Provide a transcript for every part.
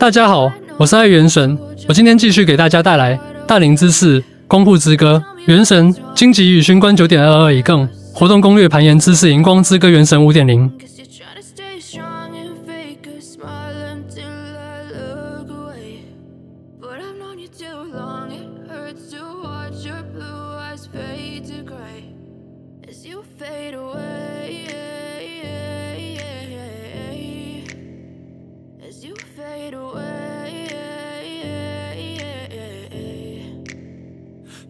大家好，我是爱元神，我今天继续给大家带来《大灵之士光复之歌》元神荆棘与勋官九点二二一更活动攻略盘岩知识荧光之歌元神五点零。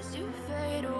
As you fade away.